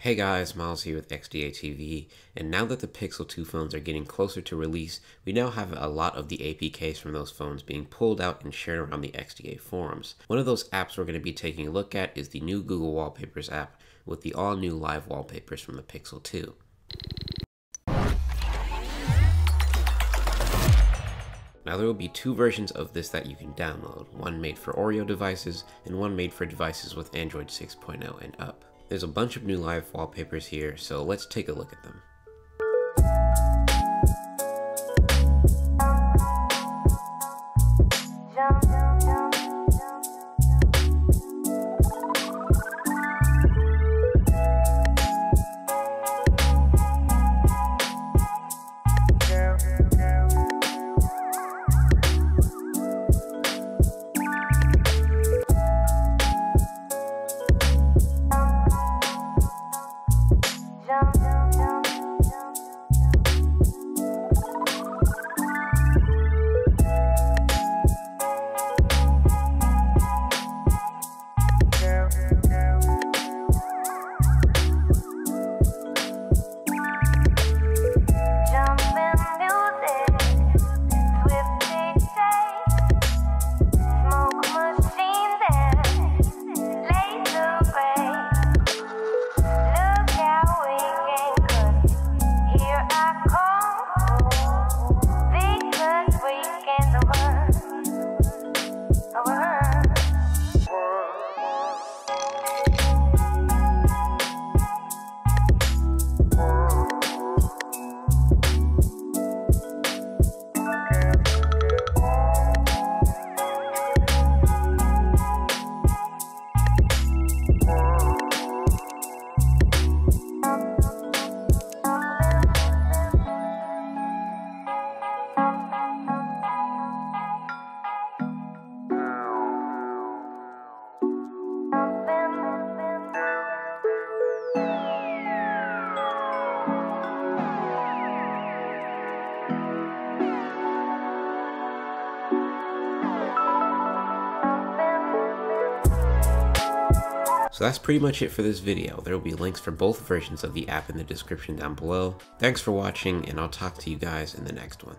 Hey guys, Miles here with XDA TV, and now that the Pixel 2 phones are getting closer to release, we now have a lot of the APKs from those phones being pulled out and shared around the XDA forums. One of those apps we're going to be taking a look at is the new Google Wallpapers app with the all new live wallpapers from the Pixel 2. Now there will be two versions of this that you can download, one made for Oreo devices and one made for devices with Android 6.0 and up. There's a bunch of new live wallpapers here, so let's take a look at them. So that's pretty much it for this video. There will be links for both versions of the app in the description down below. Thanks for watching and I'll talk to you guys in the next one.